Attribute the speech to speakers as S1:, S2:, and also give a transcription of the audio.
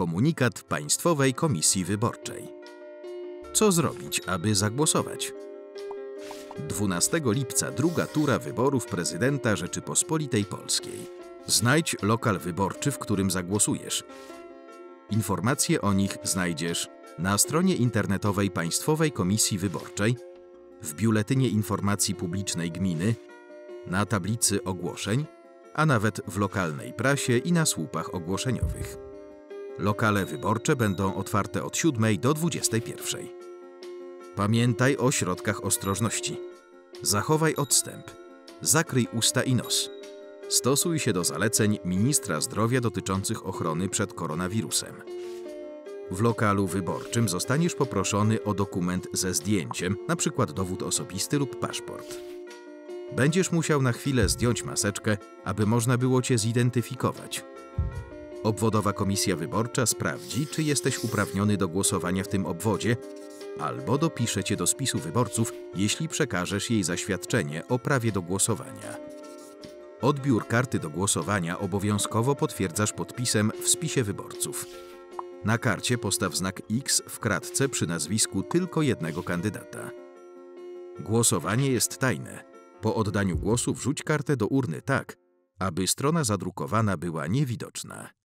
S1: Komunikat Państwowej Komisji Wyborczej. Co zrobić, aby zagłosować? 12 lipca druga tura wyborów prezydenta Rzeczypospolitej Polskiej. Znajdź lokal wyborczy, w którym zagłosujesz. Informacje o nich znajdziesz na stronie internetowej Państwowej Komisji Wyborczej, w Biuletynie Informacji Publicznej Gminy, na tablicy ogłoszeń, a nawet w lokalnej prasie i na słupach ogłoszeniowych. Lokale wyborcze będą otwarte od 7 do 21. Pamiętaj o środkach ostrożności. Zachowaj odstęp. Zakryj usta i nos. Stosuj się do zaleceń ministra zdrowia dotyczących ochrony przed koronawirusem. W lokalu wyborczym zostaniesz poproszony o dokument ze zdjęciem, np. dowód osobisty lub paszport. Będziesz musiał na chwilę zdjąć maseczkę, aby można było cię zidentyfikować. Obwodowa komisja wyborcza sprawdzi, czy jesteś uprawniony do głosowania w tym obwodzie, albo dopisze cię do spisu wyborców, jeśli przekażesz jej zaświadczenie o prawie do głosowania. Odbiór karty do głosowania obowiązkowo potwierdzasz podpisem w spisie wyborców. Na karcie postaw znak X w kratce przy nazwisku tylko jednego kandydata. Głosowanie jest tajne. Po oddaniu głosu wrzuć kartę do urny tak, aby strona zadrukowana była niewidoczna.